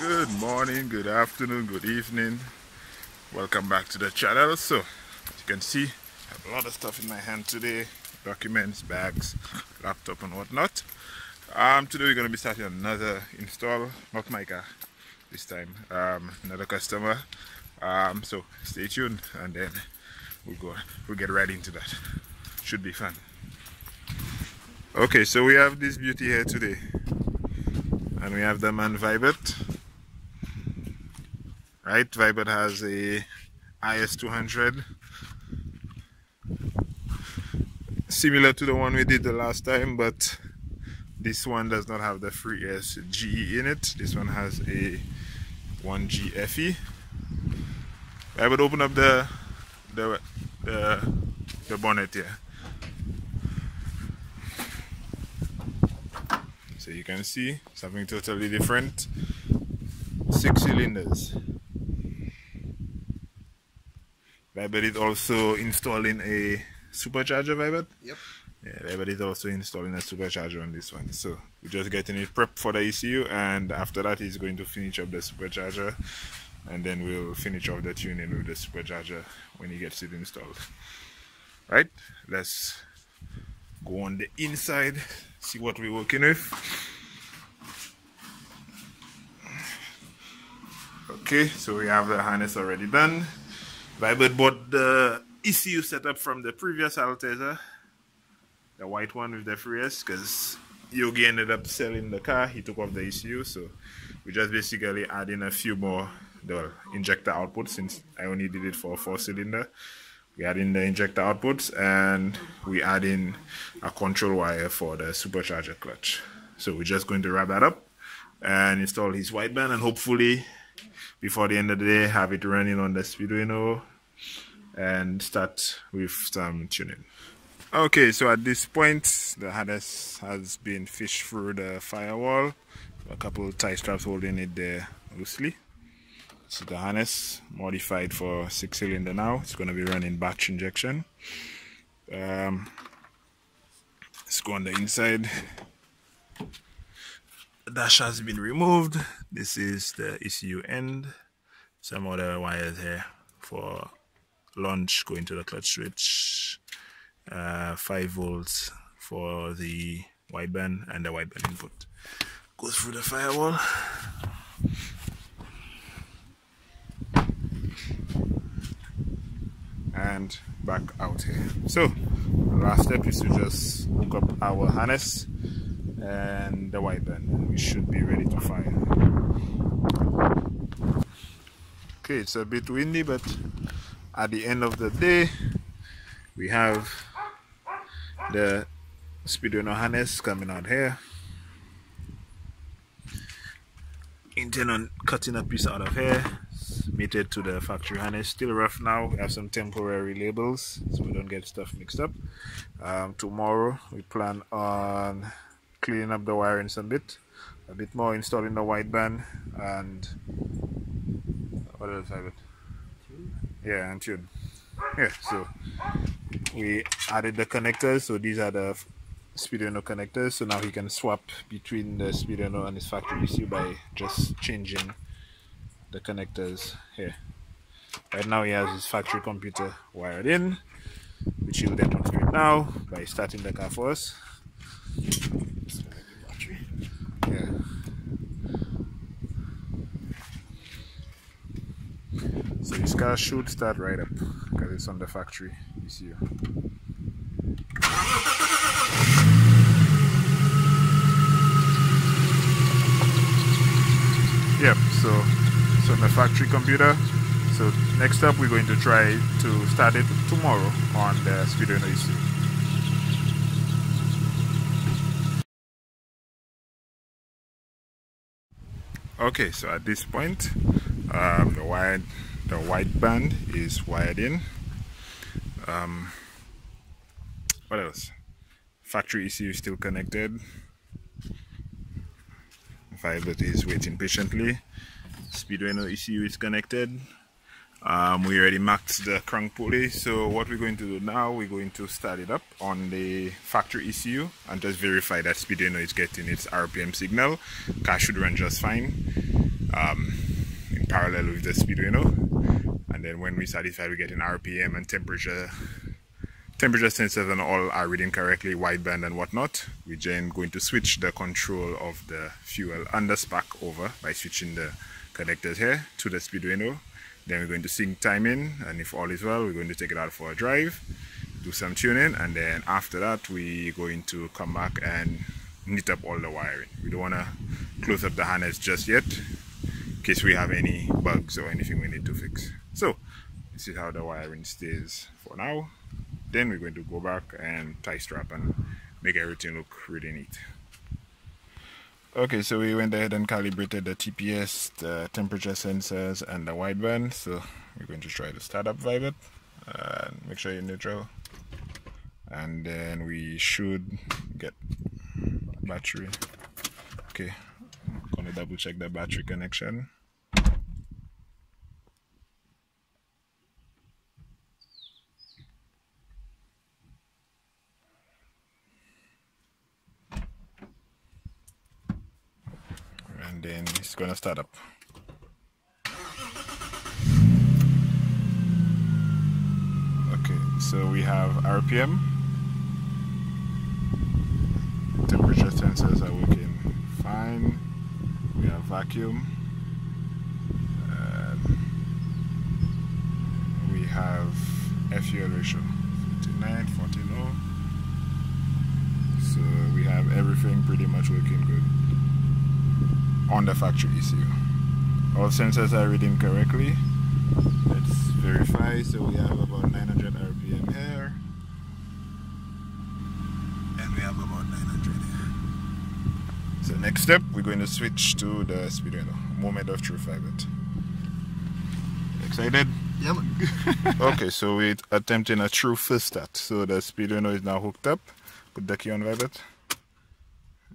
Good morning, good afternoon, good evening. Welcome back to the channel. So, as you can see, I have a lot of stuff in my hand today. Documents, bags, laptop and whatnot. Um, today we're going to be starting another install, not my car this time, um, another customer. Um, so stay tuned and then we'll go, we'll get right into that. Should be fun. Okay, so we have this beauty here today. And we have the MAN Vibert. Right, Vibert has a IS200. Similar to the one we did the last time, but this one does not have the 3S GE in it. This one has a 1G FE. I would open up the the the, the bonnet here. So you can see something totally different. Six cylinders. Vibert is also installing a supercharger, Vibert? Yep. Yeah, is also installing a supercharger on this one. So we're just getting it prepped for the ECU and after that he's going to finish up the supercharger and then we'll finish off the tuning with the supercharger when he gets it installed. Right, let's go on the inside see what we're working with okay so we have the harness already done Vibert bought the ECU setup from the previous Altezza the white one with the 3S because Yogi ended up selling the car. He took off the ECU so we're just basically adding a few more the injector outputs since I only did it for a four cylinder. We add in the injector outputs and we add in a control wire for the supercharger clutch. So we're just going to wrap that up and install his wideband and hopefully before the end of the day have it running on the Speeduino and start with some tuning okay so at this point the harness has been fished through the firewall a couple tie straps holding it there loosely so the harness modified for six cylinder now. It's going to be running batch injection. Um, let's go on the inside. Dash has been removed. This is the ECU end. Some other wires here for launch going to the clutch switch. Uh, 5 volts for the wideband and the wideband input. Goes through the firewall. and back out here so last step is to just hook up our harness and the wideband and we should be ready to fire okay it's a bit windy but at the end of the day we have the Speeduino harness coming out here. Intend on cutting a piece out of here mated to the factory harness. Still rough now. We have some temporary labels so we don't get stuff mixed up. Um, tomorrow we plan on cleaning up the wiring some bit a bit more installing the wideband and what else have it yeah and tune. Yeah so we added the connectors so these are the Speeduino connectors so now he can swap between the Speeduino and his factory ECU by just changing the connectors here. Right now he has his factory computer wired in which he'll demonstrate now by starting the car for us so his car should start right up because it's on the factory ECU yep so it's on the factory computer so next up we're going to try to start it tomorrow on the Speeduino ECU okay so at this point um, the wired the wideband is wired in. Um, what else? Factory ECU is still connected. Vibert is waiting patiently. Speeduino ECU is connected um, we already marked the crank pulley so what we're going to do now we're going to start it up on the factory ECU and just verify that Speeduino is getting its RPM signal car should run just fine um, in parallel with the speedo. And then when we satisfy, we get in RPM and temperature temperature sensors and all are reading correctly, wideband and whatnot. We're then going to switch the control of the fuel under spark over by switching the connectors here to the Speeduino. Then we're going to sync timing and if all is well, we're going to take it out for a drive, do some tuning and then after that we're going to come back and knit up all the wiring. We don't want to close up the harness just yet in case we have any bugs or anything we need to fix. So this is how the wiring stays for now then we're going to go back and tie strap and make everything look really neat okay so we went ahead and calibrated the TPS the temperature sensors and the wideband. So we're going to try to start up Vibert and make sure you're neutral. And then we should get battery. Okay gonna double check the battery connection and then it's gonna start up. Okay so we have RPM temperature sensors are working fine. We have vacuum. We have fuel ratio 59 14 so we have everything pretty much working good on the factory ECU. All sensors are reading correctly. Let's verify. So we have about 900 RPM here. And we have about 900 here. So next step, we're going to switch to the Speeduino. Moment of truth, Vibert. Excited? Yeah, okay, so we're attempting a true first start. So the Speeduino is now hooked up. Put the key on, Vibert.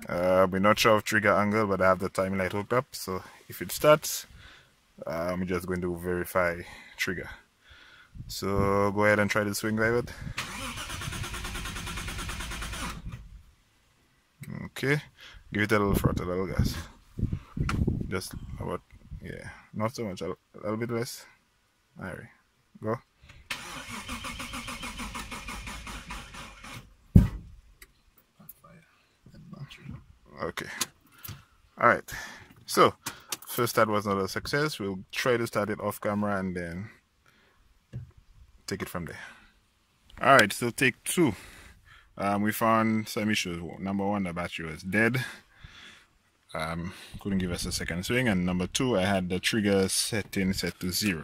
Uh, we're not sure of trigger angle, but I have the timing light hooked up. So if it starts, I'm just going to verify trigger. So go ahead and try to swing Vibert. Okay, give it a little throttle, a little gas. Just about, yeah, not so much, a, little bit less. Alright, go. Okay. All right. So, first start was not a success. We'll try to start it off camera and then take it from there. All right. So, take two. Um, we found some issues. Number one, the battery was dead. Um, couldn't give us a second swing. And number two, I had the trigger setting set to zero.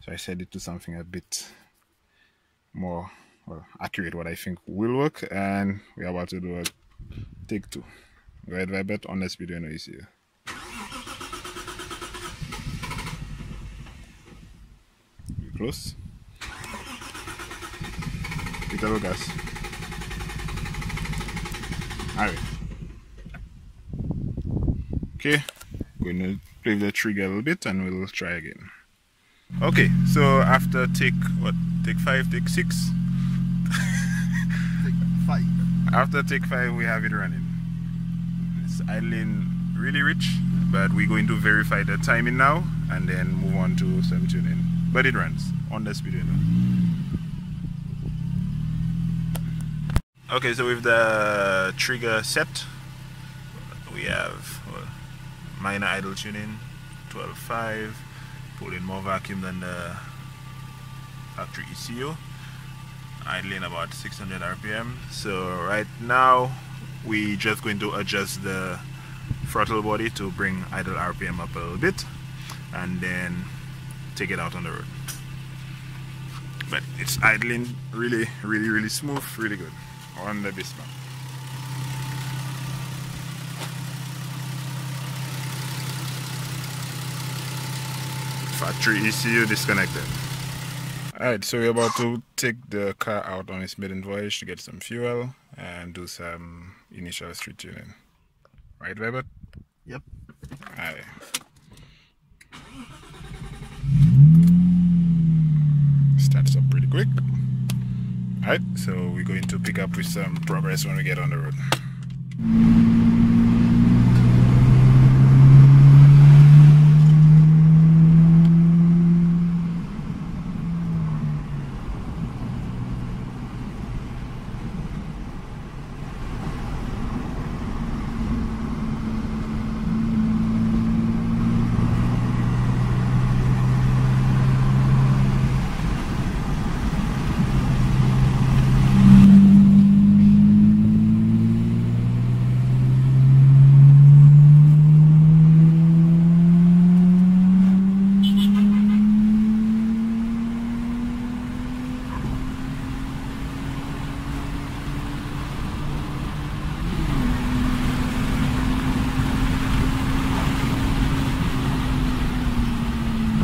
So I set it to something a bit more well, accurate, what I think will work. And we're about to do a take two. Go ahead, Vibert, on the speed no issue. Close. Little gas. Alright. Okay, going to play the trigger a little bit and we'll try again. Okay, so after take what? Take five, take six. take five. After take five, we have it running idling really rich but we're going to verify the timing now and then move on to some tuning. But it runs on the speed okay so with the trigger set we have well, minor idle tuning 12.5 pulling more vacuum than the factory ECU idling about 600 rpm so right now we just going to adjust the throttle body to bring idle RPM up a little bit and then take it out on the road. But it's idling really really really smooth really good on the Bismarck factory ECU disconnected Alright, so we're about to take the car out on its maiden voyage to get some fuel and do some initial street tuning. Right, Vibert? Yep. Alright. Starts up pretty quick. Alright, so we're going to pick up with some progress when we get on the road.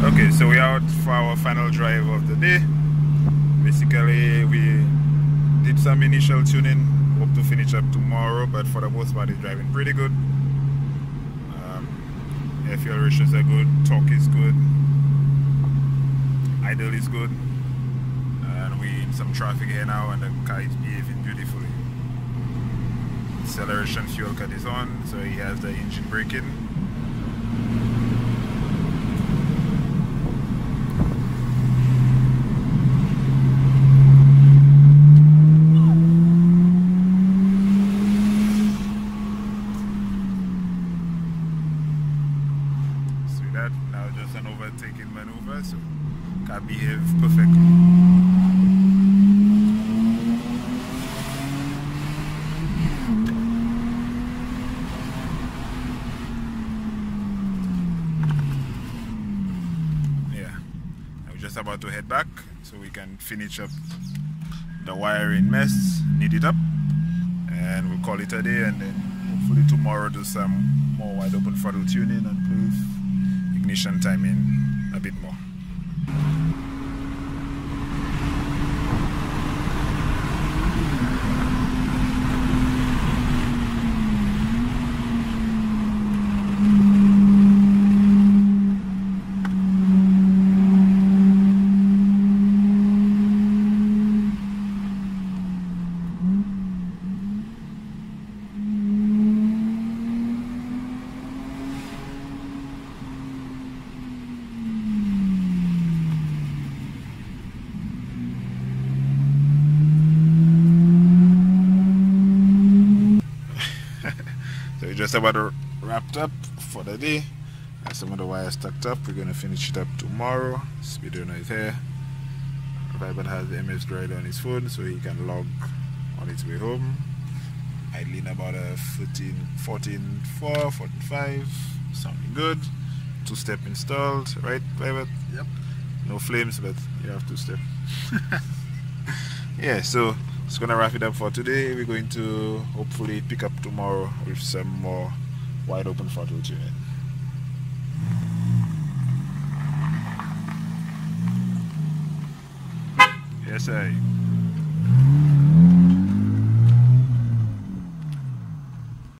Okay, so we're out for our final drive of the day. Basically, we did some initial tuning. Hope to finish up tomorrow, but for the most part, it's driving pretty good. Um, air fuel ratios are good, torque is good, idle is good, and we in some traffic here now, and the car is behaving beautifully. Acceleration fuel cut is on, so he has the engine braking. See that? Now just an overtaking maneuver, so can behave perfectly. Yeah. Now we're just about to head back so we can finish up the wiring mess, knit it up, and we'll call it a day and then hopefully tomorrow do some more wide open throttle tuning and with ignition timing a bit more. So we're just about wrapped up for the day. And some of the wires tucked up. We're gonna finish it up tomorrow. Speedo is here. Vibert has the MS Droid on his phone so he can log on his way home. Idling about a 14, 14, 4, 14, 5. Sounding good. Two step installed, right, Vibert? Yep. No flames, but you have two step. yeah, so it's gonna wrap it up for today. We're going to hopefully pick up tomorrow with some more wide open throttle tuning. Yes, I.